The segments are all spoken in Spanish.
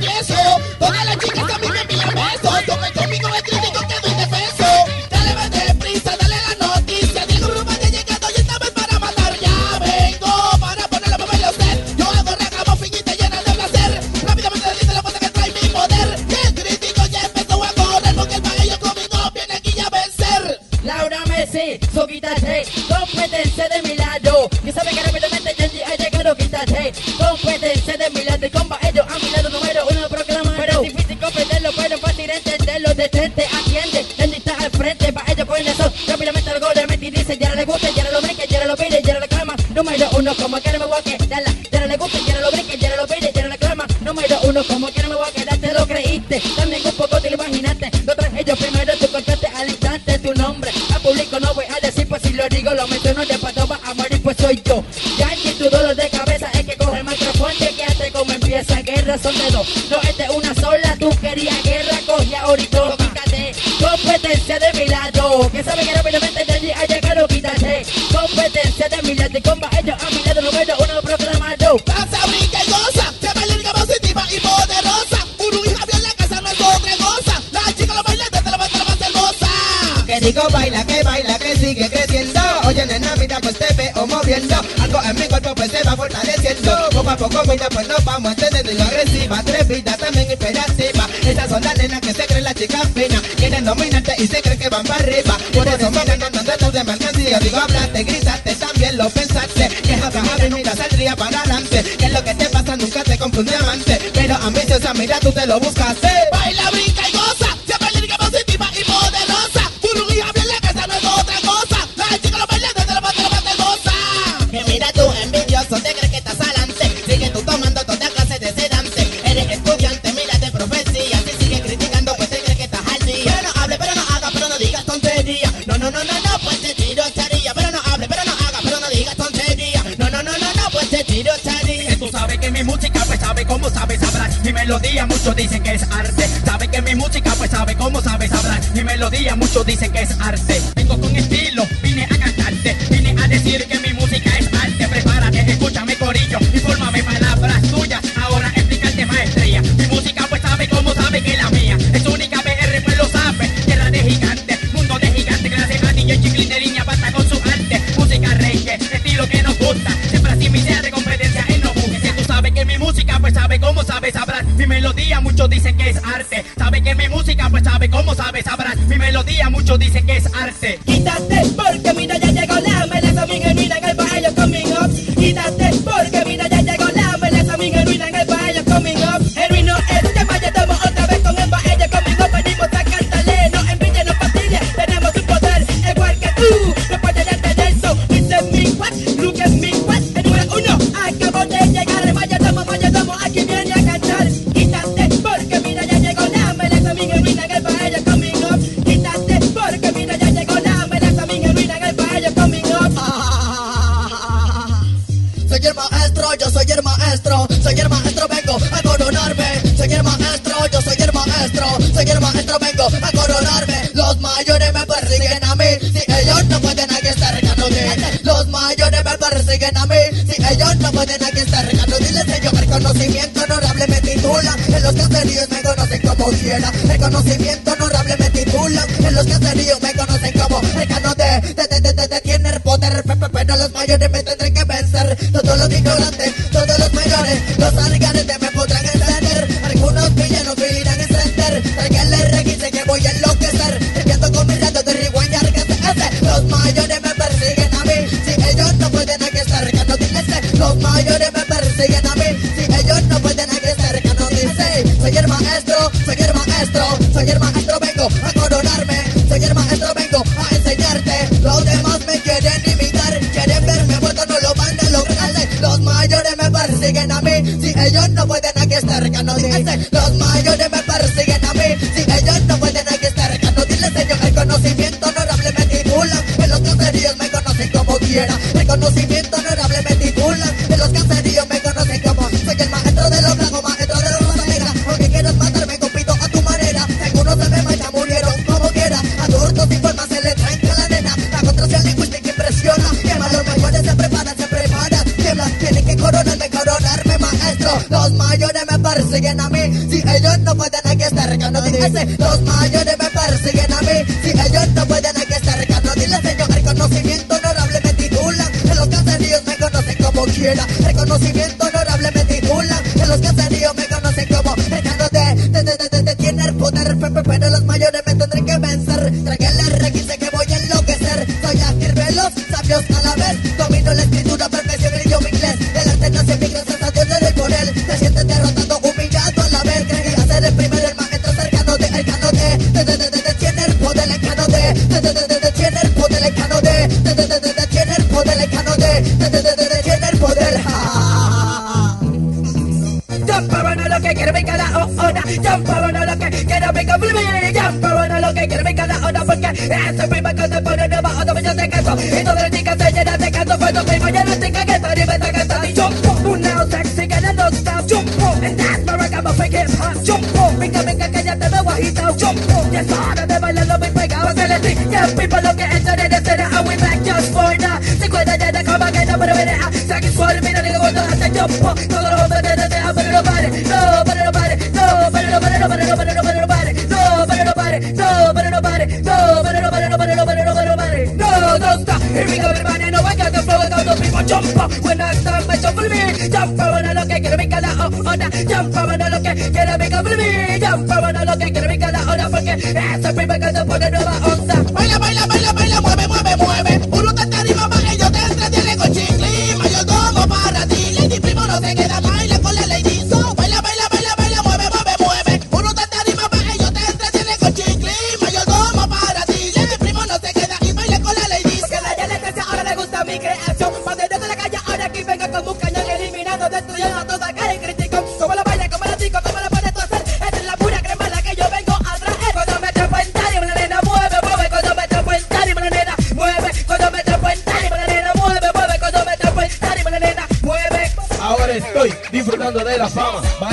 bless frente pa' ellos con el sol Rápidamente los goles metí, dice ya le gusta, ya lo brinca, ya lo pide, ya lo clama Número uno como que no me voy a quedar Ya le gusta, ya lo brinca, ya lo pide, ya lo clama Número uno como que no me voy a quedar, te lo creíste. También un poco te lo imaginaste. Lo traje yo primero, tú contaste al instante tu nombre. Al público no voy a decir, pues si lo digo lo menciono De pato va a morir, pues soy yo. Ya que tu dolor de yo. Pasa rica y goza, que baila rica, positiva y poderosa. Uru y Javier, la casa no es otra cosa. La chica lo baila desde la banda más hermosa. Que digo baila, que baila, que sigue creciendo. Oye, nena, mira, pues te veo moviendo. Algo en mi cuerpo pues se va fortaleciendo. Poco a poco, mira, pues nos vamos entendiendo y lo reciba. Atrevida, también imperativa. Esas son las nenas que se creen las chicas finas. Quieren dominarte y se creen que van para arriba. Por eso, mami, no andas tú de mercancía. Digo, hablaste, gritaste, también lo pensaste. Que jamás nunca saldrá un diamante. Pero ambiciosa mira tú te lo buscaste que es arte. Sabe que mi música, pues sabe cómo sabes hablar. Mi melodía, muchos dicen que es arte. Vengo con estilo, vine a cantarte, vine a decir que mi arte. Sabe que mi música, pues sabe cómo sabe, sabrás mi melodía. Muchos dicen que es arte. fiera. El conocimiento honorable me. Reconocimiento honorable me titulan De los cancerillos me conocen como Soy el maestro de los tragos, maestro de los rosaderas Aunque quieras matarme, compito a tu manera. Algunos se me marchan, murieron como quiera. Adultos sin forma se le tranca la nena. La construcción lingüística impresiona. Que los mejores se preparan, se preparan Tiemblan, tienen que coronarme, coronarme maestro. Los mayores me persiguen a mí. Si ellos no pueden, hay que estar los mayores 拜拜的啦 Esto es mi balcón, te pone debajo, no me yo Y todas las chicas se llenan de canto Cuando mi mañana no que estar y me está Y jumpo, un neo sexy que no nos da Jumpo, and that's my I got my fake hip hop Jumpo, venga, venga, que ya te veo agitado Jumpo, yes, ahora When I start my show, follow me. Jump around a loque, quiero mi cada hora. Jump around a loque, quiero mi me. Jump around hora. Porque es el primer canto por la nueva onda. Baila, baila,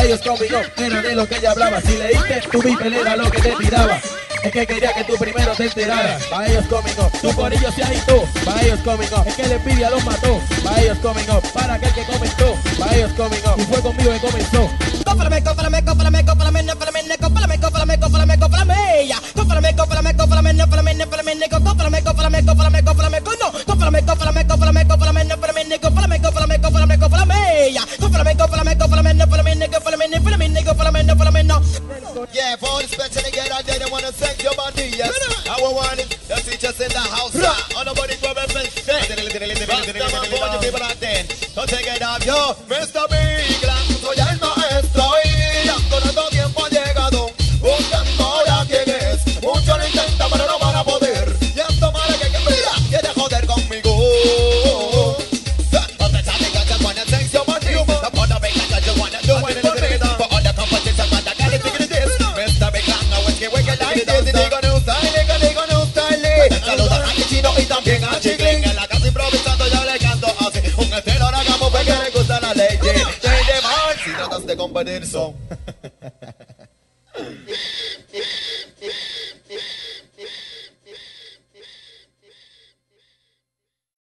ellos conmigo Era de lo que ella hablaba Si leíste tu Bibel era lo que te tiraba es que quería que tú primero te enteraras. Pa' ellos coming tu corillo se agitó. Pa' ellos coming es que la envidia los mató. Pa' ellos coming para aquel que comentó. Pa' ellos coming y fue conmigo que comenzó. Cómprame, cómprame, cómprame, cómprame, no, cómprame, no, cómprame, cómprame, cómprame, cómprame, ya. Cómprame, cómprame, cómprame, no, cómprame, no, cómprame, cómprame, cómprame, cómprame, cómprame, no. Cómprame, cómprame, cómprame, cómprame, no, cómprame, cómprame, follow me, follow me, follow follow me now. Yeah, for.